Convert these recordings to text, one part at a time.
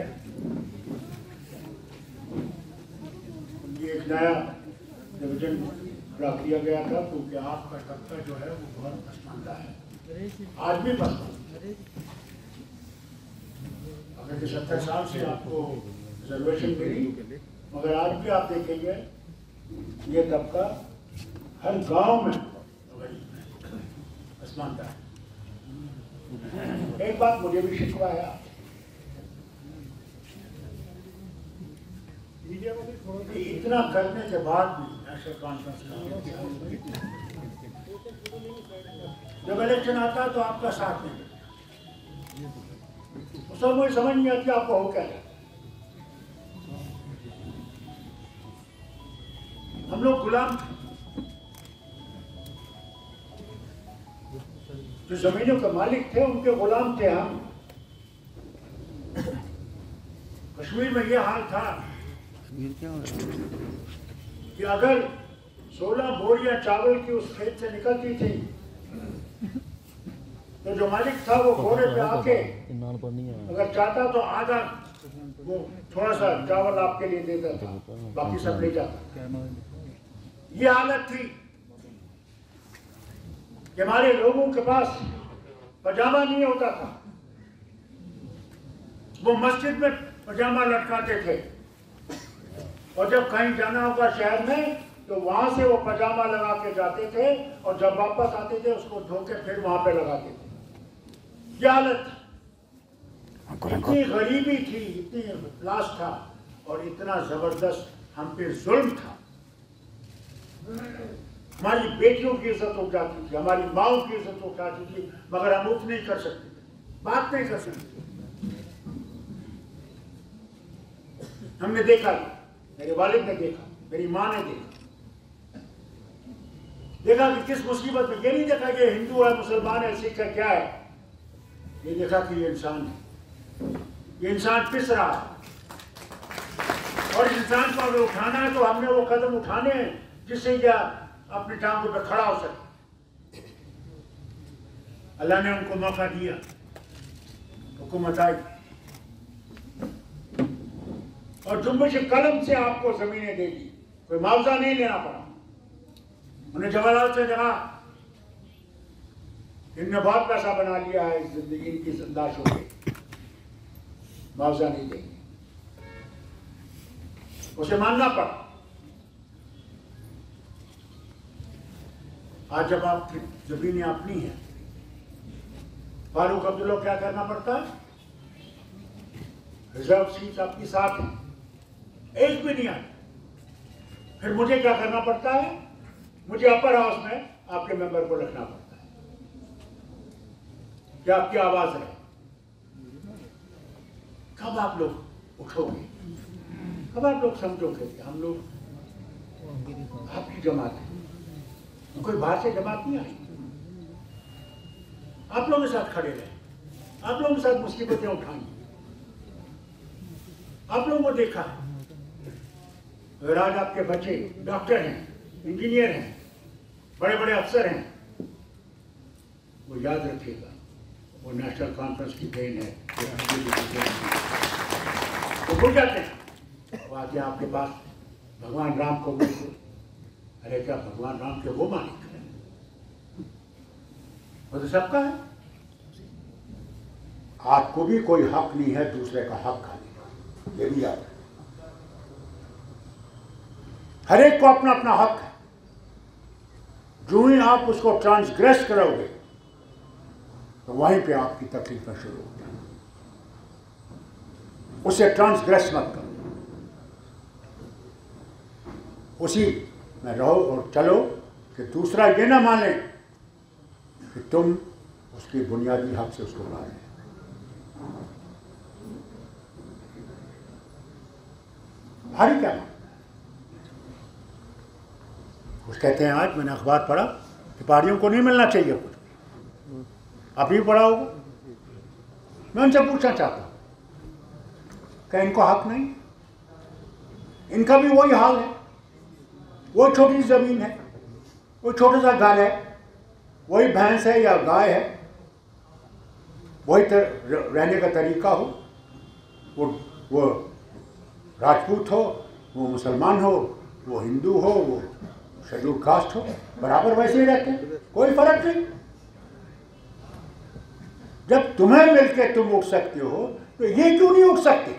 है। ये एक नया डिवीज़न खड़ा किया गया था क्योंकि आपका तबका जो है वो बहुत पसमानदा है। आज भी पसंद अगर कि सत्तर साल से आपको रिजर्वेशन मिली, मगर आज भी आप देखेंगे, ये तबका हर गाँव में पसमानदा है। एक बात मुझे भी शिकवा है आपसे। कि इतना करने के बाद भी नेशनल कॉन्फ्रेंस जब इलेक्शन आता है तो आपका साथ नहीं। उस समय मुझे समझ नहीं आती आपको हो क्या हम लोग गुलाम जो जमीनों के मालिक थे, उनके गुलाम थे हम। कश्मीर में यह हाल था। क्या हो रहा कि अगर सोलह बोरियाँ चावल की उस खेत से निकलती थी तो जो मालिक था वो घोड़े पे आके अगर चाहता तो आधा वो थोड़ा सा चावल आपके लिए देता था बाकी सब ले जाता। ये हालत थी कि हमारे लोगों के पास पजामा नहीं होता था। वो मस्जिद में पजामा लटकाते थे। और जब कहीं जाना होगा शहर में तो वहाँ से वो पजामा लगा के जाते थे और जब वापस आते थे उसको धो के फिर वहाँ पे लगाते थे। ये हालत इतनी गरीबी थी इतनी लाश था और इतना ज़बरदस्त हम पे जुल्म था। हमारी बेटियों की इज़्ज़त हो जाती थी हमारी माओ की इज़्ज़त हो जाती थी मगर हम उठ नहीं कर सकते बात नहीं कर सकते हमने देखा मेरे वालिद ने देखा, मेरी माँ ने देखा। देखा कि किस मुसीबत में, ये नहीं देखा कि हिंदू है, मुसलमान है, सिख है, क्या है? ये देखा कि ये इंसान है। ये इंसान पिस रहा है। और इस इंसान को अगर उठाना है तो हमने वो कदम उठाने हैं, जिससे यह अपनी टांगों पर खड़ा हो सके। अल्लाह ने उनको मौका दिया। हुकूमत आई। और जुम्बिश कलम से आपको जमीनें दे दी, कोई मुआवजा नहीं लेना पड़ा। उन्हें जवाहरलाल से कहा इनने बहुत पैसा बना लिया है इस ज़िंदगी, इनकी जिंदाशों पे मुआवजा नहीं देंगे। उसे मानना पड़ा। आज जब आपकी जमीनें अपनी हैं, फारूक अब्दुल्ला क्या करना पड़ता है? रिज़र्व सीट आपकी साथ है। एक भी नहीं आई फिर मुझे क्या करना पड़ता है? मुझे अपर हाउस में आपके मेंबर को रखना पड़ता है। कि आपकी आवाज़ है। कब आप लोग उठोगे? कब आप लोग समझोगे कि हम लोग आपकी जमात है? कोई बाहर से जमात नहीं आई? आप लोगों के साथ खड़े रहे। आप लोगों के साथ मुसीबतें उठाई। आप लोगों को देखा है। आज आपके बच्चे डॉक्टर हैं, इंजीनियर हैं बड़े बड़े अफसर हैं। वो याद रखिएगा, वो नेशनल कॉन्फ्रेंस की देन है वो भूल जाते हैं। आके आपके पास भगवान राम को बिल्कुल अरे क्या भगवान राम के वो मालिक है? वो तो सबका है। आपको भी कोई हक नहीं है, दूसरे का हक खाने का ये भी याद है हर एक को अपना अपना हक है। जो ही आप उसको ट्रांसग्रेस करोगे तो वहीं पे आपकी तकलीफें शुरू हो। जाएँगी उसे ट्रांसग्रेस मत करो। उसी में रहो और चलो कि दूसरा ये ना माने कि तुम उसकी बुनियादी हक से उसको मारे भारी क्या मानना कुछ कहते हैं आज मैंने अखबार पढ़ा कि पहाड़ियों को नहीं मिलना चाहिए कुछ। आप भी पढ़ा होगा मैं उनसे पूछना चाहता हूँ, क्या इनको हक नहीं? इनका भी वही हाल है। वो छोटी ज़मीन है, वो छोटा सा घर है, वही भैंस है या गाय है, वही रहने का तरीका हो। वो वो राजपूत हो, वो मुसलमान हो, वो हिंदू हो, वो शेड्यूल कास्ट हो, बराबर वैसे ही रहते हैं, कोई फ़र्क नहीं। जब तुम्हें मिलकर तुम उठ सकते हो तो ये क्यों नहीं उठ सकते?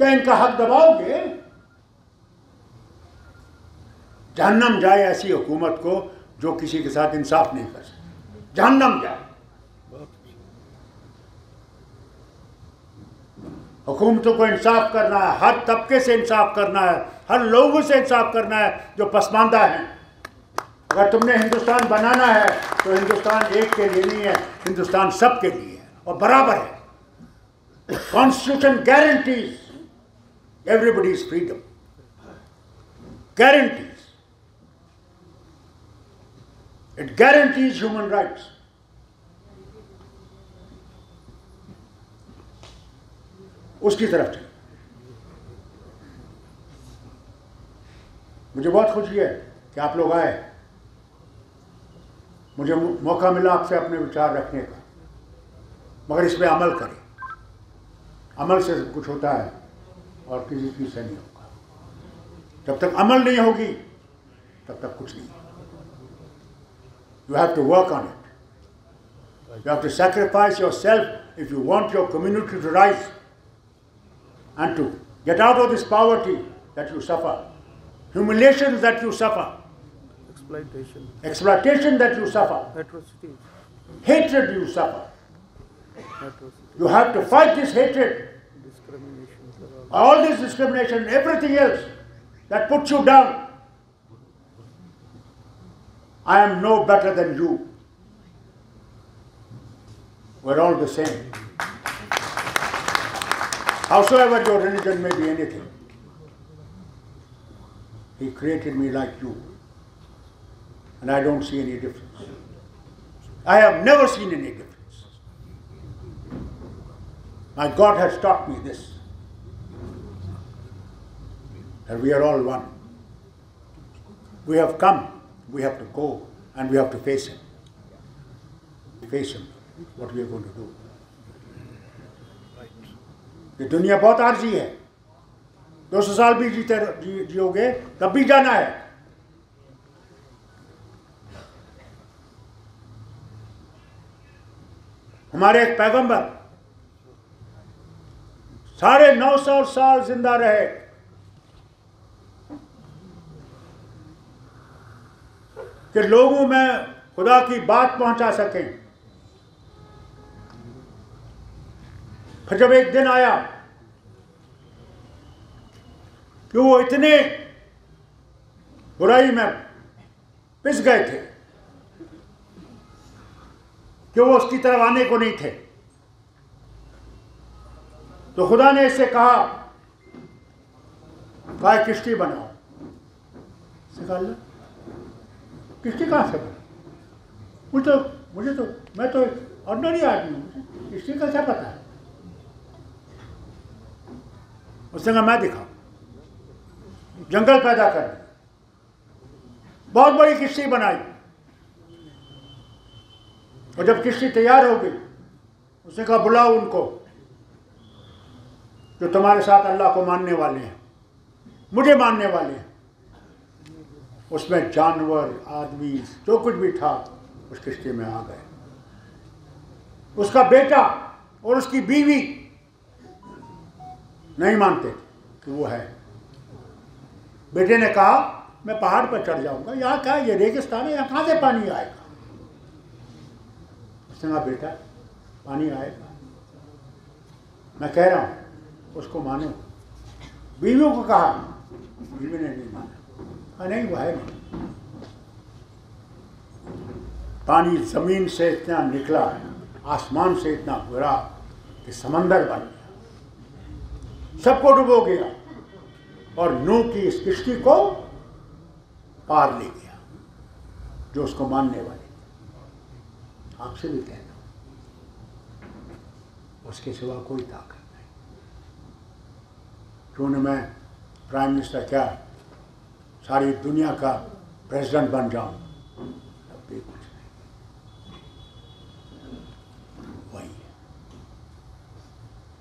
क्या इनका हक दबाओगे? जहन्नम जाए ऐसी हुकूमत को जो किसी के साथ इंसाफ नहीं कर सकती। जहन्नम जाए। हुकूमतों को इंसाफ करना है, हर तबके से इंसाफ करना है, हर लोगों से इंसाफ करना है, जो पसमानदा हैं। अगर तुमने हिंदुस्तान बनाना है तो हिंदुस्तान एक के लिए नहीं है, हिंदुस्तान सब के लिए है, और बराबर है। Constitution guarantees everybody's freedom guarantees it guarantees human rights उसकी तरफ़ चले मुझे बहुत खुशी है कि आप लोग आए। मुझे मौका मिला आपसे अपने विचार रखने का। मगर इस पर अमल करें। अमल से कुछ होता है और किसी चीज़ से नहीं होगा। जब तक अमल नहीं होगी, तब तक कुछ नहीं। You have to work on it you have to sacrifice yourself if you want your community to rise and to get out of this poverty that you suffer, humiliations that you suffer, exploitation, exploitation that you suffer, atrocities, hatred you suffer. atrocities, You have to fight this hatred, discrimination, all all this discrimination, everything else that puts you down. I am no better than you. We're all the same. Howsoever your religion may be anything, He created me like you. And I don't see any difference. I have never seen any difference. My God has taught me this that we are all one. We have come, we have to go, and we have to face Him. Face Him, what we are going to do. ये दुनिया बहुत RG है। दो सौ साल भी जीते जियोगे, तब भी जाना है। हमारे एक पैगंबर, साढ़े नौ सौ साल ज़िंदा रहे। कि लोगों में खुदा की बात पहुँचा सकें। फिर जब एक दिन आया, कि वो इतने बुराई में पिस गए थे कि वो उसकी तरफ़ आने को नहीं थे। तो खुदा ने इससे कहा कहा, किश्ती बनाओ। किश्ती कहाँ से बना मुझे तो मुझे तो मैं तो ऑर्डनरी आदमी हूँ किश्ती का क्या पता है? उसने कहा मैं दिखाऊँ जंगल पैदा कर। बहुत बड़ी किश्ती बनाई। और जब किश्ती तैयार हो गई, उसने कहा, बुलाओ उनको, जो तुम्हारे साथ अल्लाह को मानने वाले हैं, मुझे मानने वाले हैं। उसमें जानवर, आदमी, जो कुछ भी था, उस किश्ती में आ गए। उसका बेटा और उसकी बीवी नहीं मानते कि वो है। बेटे ने कहा, मैं पहाड़ पर चढ़ जाऊँगा। यहाँ क्या ये रेगिस्तान है, यहाँ कहाँ से पानी आएगा? उसने कहा, बेटा, पानी आएगा। मैं कह रहा हूँ, उसको मानो। बीवियों को कहा, बीवी ने नहीं माना। नहीं, वो है नहीं। पानी ज़मीन से इतना निकला, आसमान से इतना गिरा कि समंदर बन गया। सबको डुबो गया। और नू की इस किश्ती को पार ले गया, जो उसको मानने वाले आपसे भी कहना उसके सिवा कोई ताकत नहीं। क्यों मैं प्राइम मिनिस्टर क्या सारी दुनिया का प्रेसिडेंट बन जाऊँ, तब भी कुछ नहीं। वही है।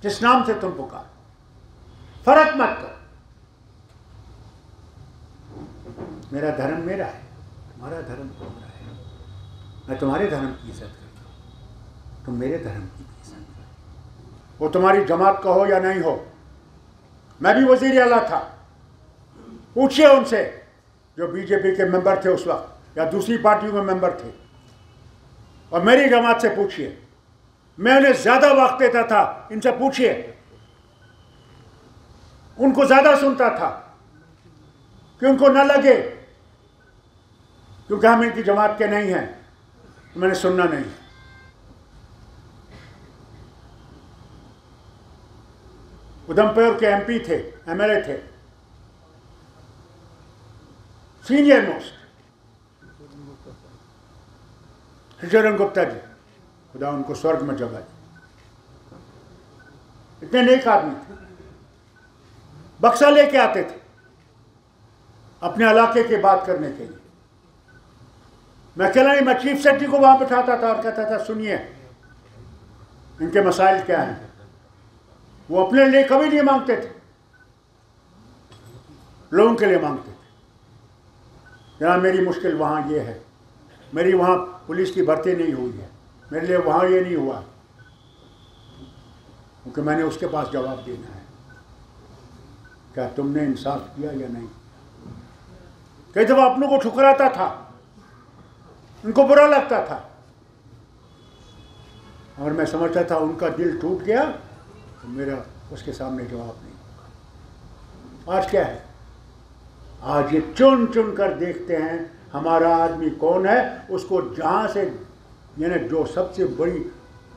जिस नाम से तुम पुकार फ़र्क मत कर। मेरा धर्म मेरा है, तुम्हारा धर्म तुम्हारा है। मैं तुम्हारे धर्म की इज़्ज़त करता हूँ, तुम मेरे धर्म की इज़्ज़त करो। वो तुम्हारी जमात का हो या नहीं हो, मैं भी वज़ीर अला था। पूछिए उनसे, जो बीजेपी के मेंबर थे उस वक्त, या दूसरी पार्टियों में मेंबर थे। और मेरी जमात से पूछिए। मैं उन्हें ज़्यादा वक्त देता था, इनसे पूछिए। उनको ज़्यादा सुनता था, कि उनको न लगे, क्योंकि हम इनकी जमात के नहीं हैं तो मैंने सुनना नहीं उधमपुर के एमपी थे, एमएलए थे, सीनियर मोस्ट हरिचरण गुप्ता जी, खुदा उनको स्वर्ग में जगह दी। इतने नेक आदमी थे। बक्सा लेके आते थे अपने इलाके की बात करने के लिए। मैं नहीं, मैं चीफ सेक्रेटरी को वहाँ बैठाता था और कहता था, सुनिए, इनके मसाइल क्या हैं? वो अपने लिए कभी नहीं मांगते थे। लोगों के लिए मांगते थे। जहाँ मेरी मुश्किल वहाँ ये है। मेरी वहाँ पुलिस की भर्ती नहीं हुई है। मेरे लिए वहाँ ये नहीं हुआ क्योंकि मैंने उसके पास जवाब देना है। क्या तुमने इंसाफ किया या नहीं? कई दफ़ा अपनों को ठुकराता था। उनको बुरा लगता था। और मैं समझता था उनका दिल टूट गया तो मेरा उसके सामने जवाब नहीं आज क्या है? आज ये चुन चुन कर देखते हैं हमारा आदमी कौन है उसको जहाँ से यानी जो सबसे बड़ी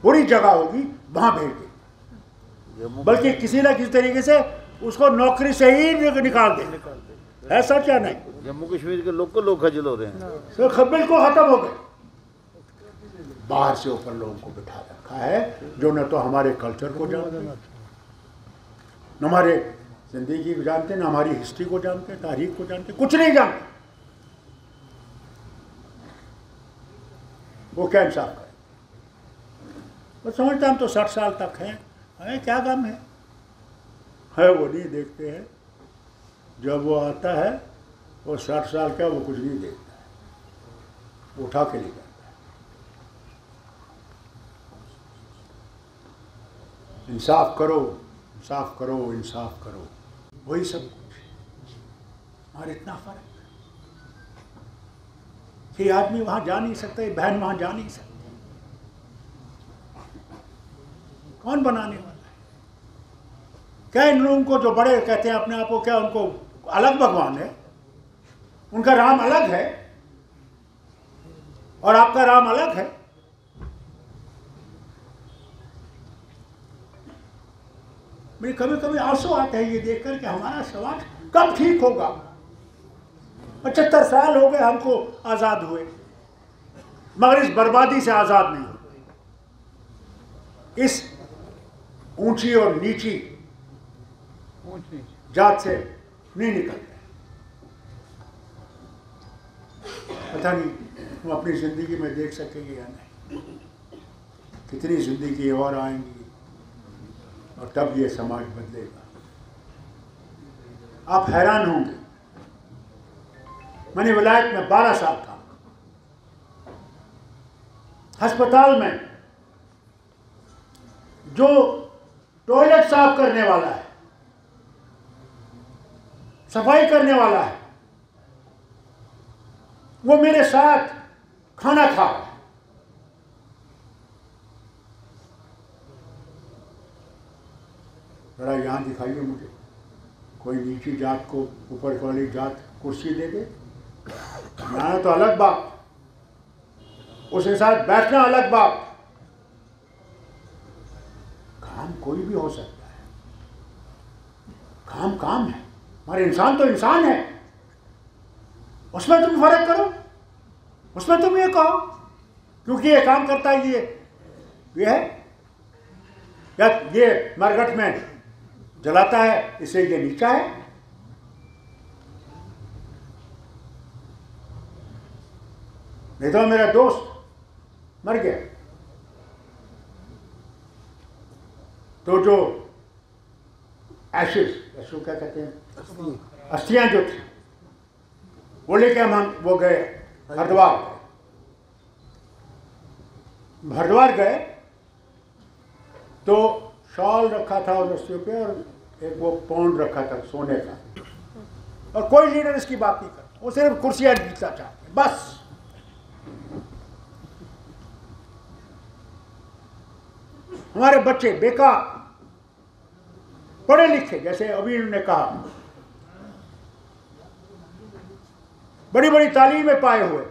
बुरी जगह होगी वहाँ भेज दे। बल्कि किसी ना किसी तरीके से उसको नौकरी से ही निकाल दे। ऐसा दे है सच या नहीं? जम्मू कश्मीर के लोग को लोग खजल हो रहे हैं। तो ख- बिल्कुल खत्म हो गए। बाहर से ऊपर लोगों को बिठा रखा है जो न तो हमारे कल्चर को जानते हैं न हमारे ज़िंदगी को जानते न हमारी हिस्ट्री को जानते तारीख को जानते कुछ नहीं जानते। वो क्या इंसाफ करे? वो समझता हम तो साठ साल तक हैं। हमें क्या गम है? है, वो नहीं देखते हैं। जब वो आता है, वो साठ साल का, वो कुछ नहीं देखता है। उठा के ले जाता है। इंसाफ करो इंसाफ करो इंसाफ करो। वही सब कुछ और इतना फ़र्क कि आदमी वहाँ जा नहीं सकता बहन वहाँ जा नहीं सकती। कौन बनाने वाला क्या इन लोगों को जो बड़े कहते हैं अपने आप को, क्या उनको अलग भगवान है? उनका राम अलग है? और आपका राम अलग है? मेरे कभी कभी आँसू आते हैं ये देखकर कि हमारा समाज कब ठीक होगा? पचहत्तर साल हो गए हमको आज़ाद हुए। मगर इस बर्बादी से आज़ाद नहीं हुए। इस ऊँची और नीची जात से नहीं निकलते। पता नहीं हम अपनी ज़िंदगी में देख सकेंगे या नहीं। कितनी ज़िंदगी और आएँगी, और तब ये समाज बदलेगा। आप हैरान होंगे। मैंने विलायत में 12 साल था अस्पताल में जो टॉयलेट साफ़ करने वाला है सफ़ाई करने वाला है। वो मेरे साथ खाना खा रहा है। यहाँ दिखाइए मुझे। कोई नीची जात को ऊपर वाली जात कुर्सी दे दे। तो अलग बात। उसके साथ बैठना अलग बात। काम कोई भी हो सकता है। काम काम है। हमारे इंसान तो इंसान है। उसमें तुम फ़र्क करो। उसमें तुम ये कहो, क्योंकि ये काम करता है ये। ये है? या ये मरघट में जलाता है, इसे ये नीचा है? नहीं तो मेरा दोस्त मर गया। तो जो एशेस एशो क्या कहते हैं? अस्थियाँ जो थी वो लेके हम वो गए हरिद्वार हरिद्वार गए तो शॉल रखा था उन रस्सियों पे और एक वो पौंड रखा था सोने का। और कोई लीडर इसकी बात नहीं करता वो सिर्फ़ कुर्सियाँ जीतना चाहते बस। हमारे बच्चे बेकार पढ़े लिखे जैसे अभी ने कहा। बड़ी बड़ी तालीमें पाए हुए,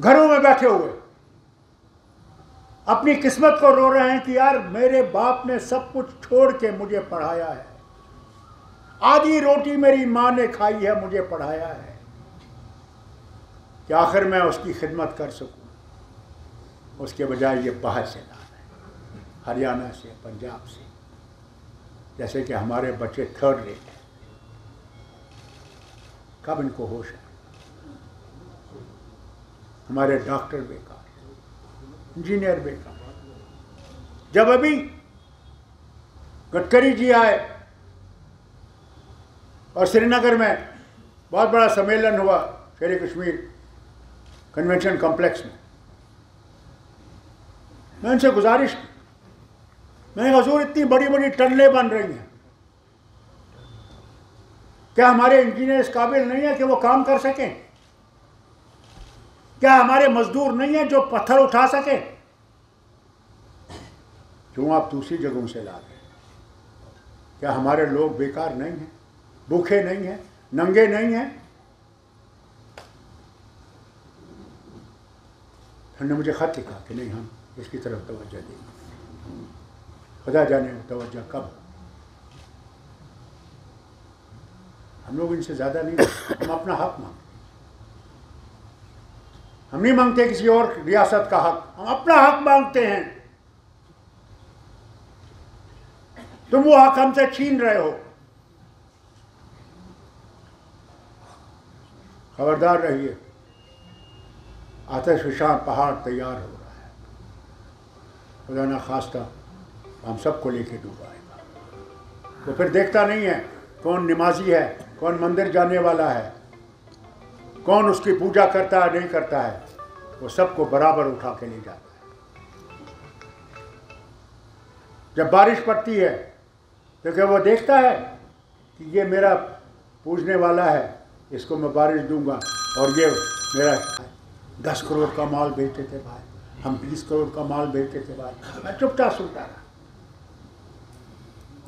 घरों में बैठे हुए, अपनी किस्मत को रो रहे हैं कि यार मेरे बाप ने सब कुछ छोड़ के मुझे पढ़ाया है। आधी रोटी मेरी माँ ने खाई है, मुझे पढ़ाया है। कि आखिर मैं उसकी खिदमत कर सकूँ? उसके बजाय ये बाहर से ला रहे हरियाणा से, पंजाब से। जैसे कि हमारे बच्चे थर्ड रेट हैं। कब इनको होश है? हमारे डॉक्टर बेकार इंजीनियर बेकार जब अभी गडकरी जी आए और श्रीनगर में बहुत बड़ा सम्मेलन हुआ शेर कश्मीर कन्वेंशन कॉम्प्लेक्स में, मैं उनसे गुजारिश की मैंने हजूर, इतनी बड़ी बड़ी टनलें बन रही हैं। क्या हमारे इंजीनियर इस काबिल नहीं है कि वो काम कर सकें? क्या हमारे मजदूर नहीं है जो पत्थर उठा सकें? क्यों आप दूसरी जगहों से ला रहे क्या हमारे लोग बेकार नहीं हैं? भूखे नहीं हैं? नंगे नहीं हैं? ने मुझे खत लिखा कि नहीं हम इसकी तरफ़ तवज्जो देंगे। खुदा जाने तवज्जो कब हम लोग इनसे ज़्यादा नहीं हम अपना हक मांगते हम नहीं मांगते किसी और रियासत का हक। हम अपना हक मांगते हैं। तुम वो हक हमसे छीन रहे हो। खबरदार रहिए। आतिश विशान पहाड़ तैयार हो रहा है। खुदा ना खास्ता हम सबको लेके डूबाएगा तो फिर देखता नहीं है कौन नमाजी है। कौन मंदिर जाने वाला है? कौन उसकी पूजा करता है, नहीं करता है? वो सबको बराबर उठा के ले जाता है। जब बारिश पड़ती है तो क्या वो देखता है कि ये मेरा पूजने वाला है, इसको मैं बारिश दूँगा, और ये मेरा दस करोड़ का माल बेचते थे भाई, हम बीस करोड़ का माल बेचते थे भाई। मैं चुपचाप सुनता रहा।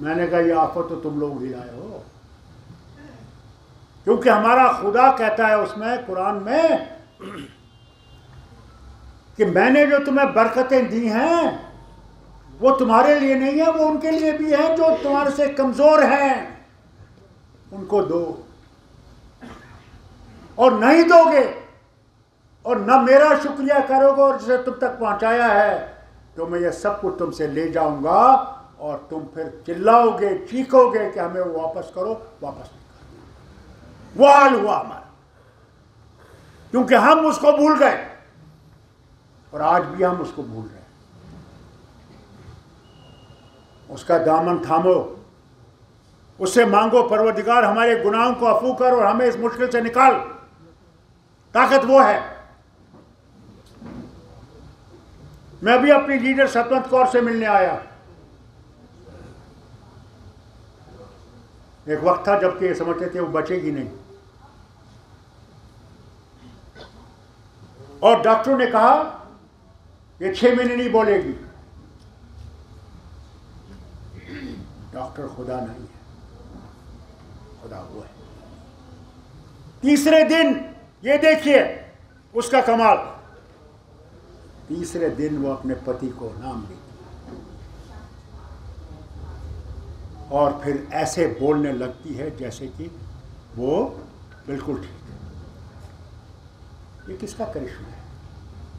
मैंने कहा, ये आफत तो तुम लोग ही लाए हो। क्योंकि हमारा खुदा कहता है उसमें, कुरान में, कि मैंने जो तुम्हें बरकतें दी हैं, वो तुम्हारे लिए नहीं है, वो उनके लिए भी है, जो तुम्हारे से कमज़ोर हैं। उनको दो। और नहीं दोगे, और न मेरा शुक्रिया करोगे, और जिसे तुम तक पहुँचाया है तो मैं ये सब कुछ तुमसे ले जाऊँगा, और तुम फिर चिल्लाओगे, चीखोगे कि हमें वापस करो, वापस नहीं। वो हाल हुआ हमारा। क्योंकि हम उसको भूल गए और आज भी हम उसको भूल रहे हैं। उसका दामन थामो। उससे मांगो परवदिगार हमारे गुनाहों को अफू कर और हमें इस मुश्किल से निकाल। ताकत वो है। मैं भी अपनी लीडर सतवंत कौर से मिलने आया। एक वक्त था जबकि समझते थे वो बचेगी नहीं। और डॉक्टरों ने कहा, ये छह महीने नहीं बोलेगी। डॉक्टर खुदा नहीं है। खुदा हुआ है। तीसरे दिन, ये देखिए, उसका कमाल। तीसरे दिन वो अपने पति को नाम दी और फिर ऐसे बोलने लगती है जैसे कि वो बिल्कुल ठीक है। ये किसका करिश्मा है?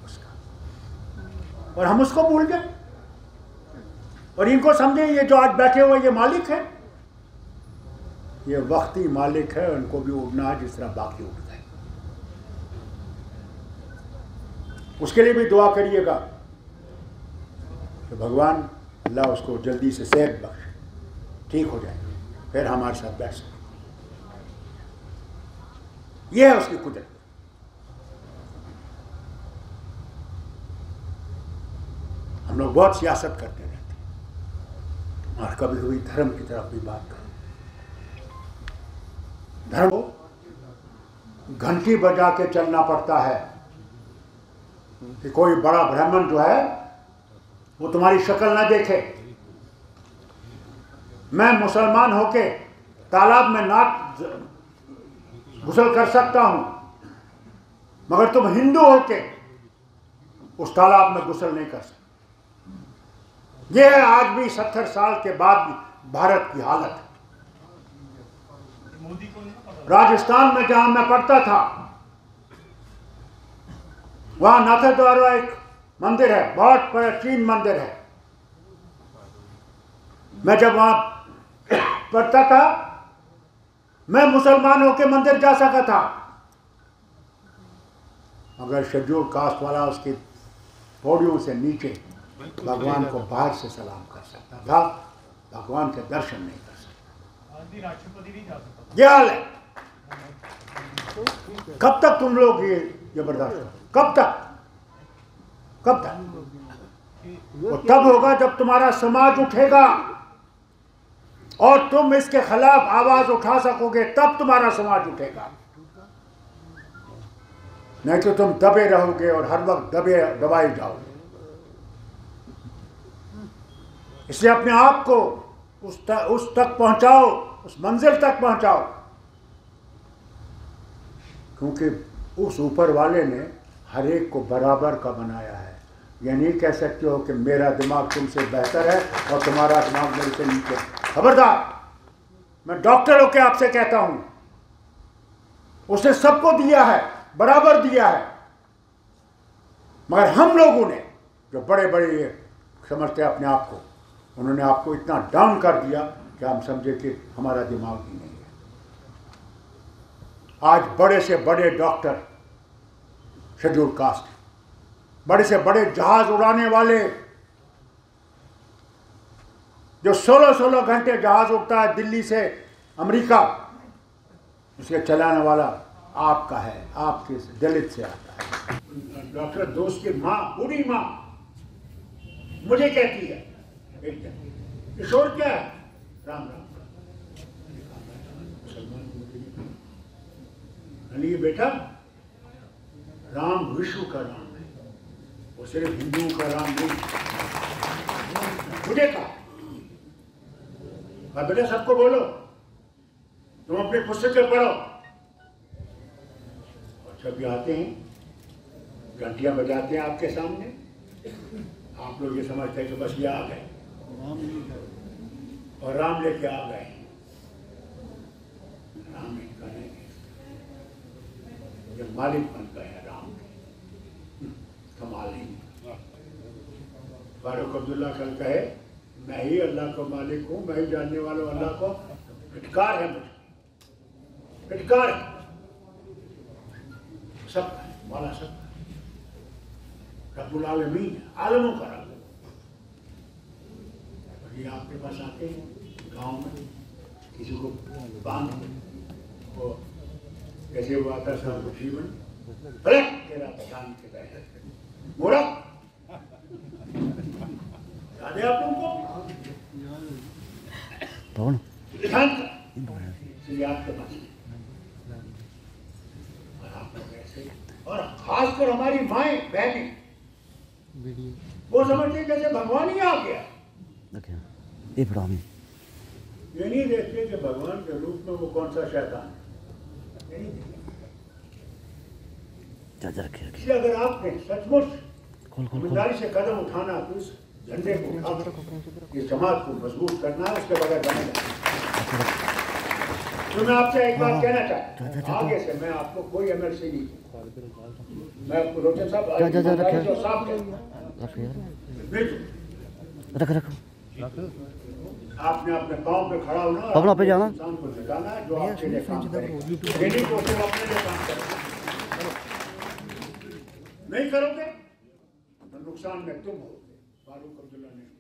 उसका। और हम उसको भूल गए। और इनको समझे, ये जो आज बैठे हुए, ये मालिक है। ये वक्ती मालिक है, उनको भी उड़ना है, जिस तरह बाकी उड़ गए उसके लिए भी दुआ करिएगा कि भगवान अल्लाह उसको जल्दी से सेहत बख्शे। ठीक हो जाए फिर हमारे साथ बैठ सके यह है उसकी कुदरत। हम लोग बहुत सियासत करते रहते हैं। और कभी कभी धर्म की तरफ़ भी बात करें धर्म को घंटी बजा के चलना पड़ता है कि कोई बड़ा ब्राह्मण जो है, वो तुम्हारी शक्ल ना देखे। मैं मुसलमान होके तालाब में नाक घुसल कर सकता हूँ, मगर तुम हिंदू होके उस तालाब में घुसल नहीं कर सकते। यह है आज भी सत्तर साल के बाद भारत की हालत। राजस्थान में जहाँ मैं पढ़ता था, वहाँ नाथा द्वारा एक मंदिर है, बहुत प्राचीन मंदिर है। मैं जब वहाँ पढ़ता था। मैं मुसलमान होकर मंदिर जा सका था। मगर शेड्यूल कास्ट वाला उसकी पौड़ियों से नीचे भगवान को बाहर से सलाम कर सकता था। भगवान के दर्शन नहीं कर सकता। राष्ट्रपति नहीं जा सकता ये हाल है? कब तक तुम लोग ये ये बर्दाश्त करो कब तक? कब तक? वो तब होगा जब तुम्हारा समाज उठेगा। और तुम इसके खिलाफ आवाज़ उठा सकोगे, तब तुम्हारा समाज उठेगा। नहीं तो तुम दबे रहोगे और हर वक्त दबे, दबाए जाओगे। इसलिए अपने आप को उस तक उस तक पहुंचाओ, उस मंजिल तक पहुंचाओ। क्योंकि उस ऊपर वाले ने हर एक को बराबर का बनाया है। ये नहीं कह सकते हो कि मेरा दिमाग तुमसे बेहतर है और तुम्हारा दिमाग मेरे से नीचे खबरदार, मैं डॉक्टर होकर आपसे कहता हूँ, उसने सबको दिया है, बराबर दिया है, मगर हम लोगों ने, जो बड़े बड़े ये समझते हैं अपने आप को, उन्होंने आपको इतना डाउन कर दिया कि हम समझे कि हमारा दिमाग ही नहीं है। आज बड़े से बड़े डॉक्टर शेड्यूल कास्ट बड़े से बड़े जहाज़ उड़ाने वाले जो 16-16 घंटे जहाज़ उड़ता है दिल्ली से अमेरिका, उसके चलाने वाला आपका है, आपके दलित से आता है। डॉक्टर, दोस्त की माँ बूढ़ी माँ, मुझे कहती है किशोर क्या है? राम राम। बेटा, राम विश्व का राम है, वो सिर्फ़ हिंदुओं का राम नहीं, मुझे कहा। कहा, बेटा सबको बोलो। तुम अपनी पुस्तकें पढ़ो और जब आते हैं घंटियाँ बजाते हैं आपके सामने आप लोग ये समझते हैं कि बस ये आ गए। और राम लेके आ गए। राम इनका नहीं है। ये मालिक बन गए हैं राम के। कमाल फारूक अब्दुल्ला कल कहे मैं ही अल्लाह का मालिक हूँ, मैं ही जानने वाला हूँ, अल्लाह को फिटकार है मुझे। फिटकार सब मौला सब रब्बुल आलमीन, आलमों का रब। ये आपके पास आते हैं गाँव में किसी को बाँध वो जैसे वो आता साहब जीवन पलट तेरा पठान के तहत मोड़ा याद है आप लोगों को? कौन? है। और खासकर हमारी माएँ बहनें। वो समझते जैसे भगवान ही आ गया। देखिए ये ये नहीं देखते कि भगवान के रूप में वो कौन सा शैतान है। अगर आपने सचमुच से कदम उठाना तो इस झंडे को जमात को मज़बूत करना है उसके बगैर बनेगा तो मैं आपसे एक बात कहना चाहता हूँ आगे से मैं आपको कोई एमएलसी नहीं मैं रोशन साहब रखे। साफ़ हूँ। बिल्कुल आपने अपने पाँव पे खड़ा होना आप पे जाना। इंसान को है जो आपके लिए काम ये को सिर्फ़ अपने लिए काम करेगा नहीं करोगे तो नुकसान में तुम होगे फारूक अब्दुल्ला ने